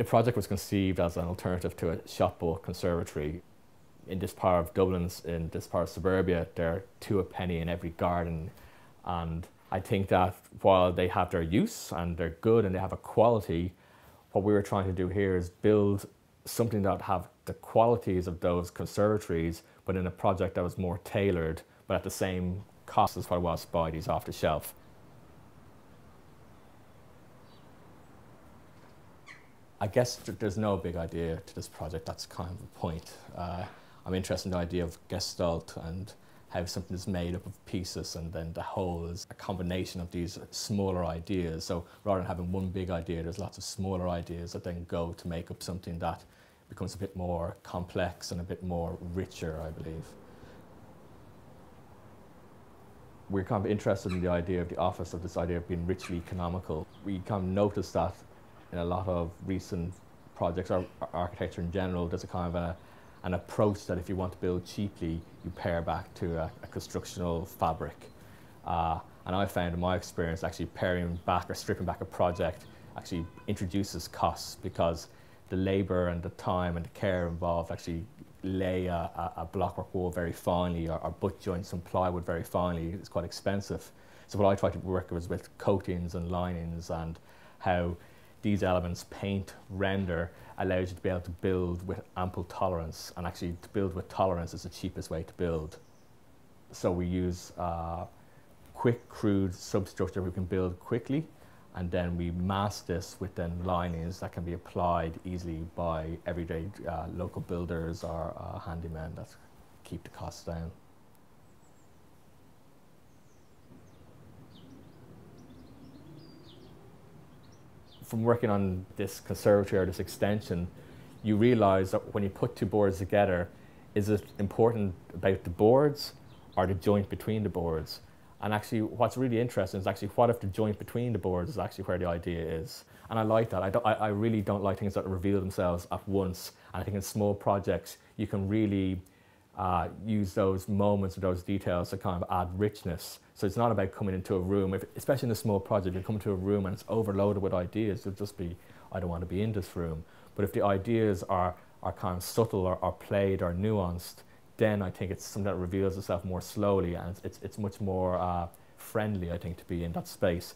The project was conceived as an alternative to a shop conservatory. In this part of Dublin, in this part of suburbia, there are two a penny in every garden. And I think that while they have their use and they're good and they have a quality, what we were trying to do here is build something that would have the qualities of those conservatories, but in a project that was more tailored, but at the same cost as what it was buy these off the shelf. I guess there's no big idea to this project. That's kind of the point. Uh, I'm interested in the idea of gestalt and how something is made up of pieces and then the whole is a combination of these smaller ideas. So rather than having one big idea, there's lots of smaller ideas that then go to make up something that becomes a bit more complex and a bit more richer, I believe. We're kind of interested in the idea of the office of this idea of being richly economical. We kind of noticed that in a lot of recent projects or architecture in general, there's a kind of a, an approach that if you want to build cheaply, you pare back to a, a constructional fabric. Uh, and I found in my experience actually paring back or stripping back a project actually introduces costs because the labour and the time and the care involved actually lay a, a, blockwork wall very finely or, or butt joint some plywood very finely. It's quite expensive. So what I try to work with is with coatings and linings and how these elements, paint, render, allows you to be able to build with ample tolerance. And actually, to build with tolerance is the cheapest way to build. So we use uh, quick, crude substructure we can build quickly. And then we mask this with then linings that can be applied easily by everyday uh, local builders or uh, handymen that keep the costs down. From working on this conservatory or this extension, you realize that when you put two boards together, is it important about the boards or the joint between the boards? And actually, what's really interesting is actually what if the joint between the boards is actually where the idea is? And I like that. I, I, I really don't like things that reveal themselves at once. And I think in small projects, you can really uh, use those moments or those details to kind of add richness. So it's not about coming into a room, if, especially in a small project, you come into a room and it's overloaded with ideas, you'll just be, I don't want to be in this room. But if the ideas are, are kind of subtle or, or played or nuanced, then I think it's something that reveals itself more slowly and it's, it's, it's much more uh, friendly, I think, to be in that space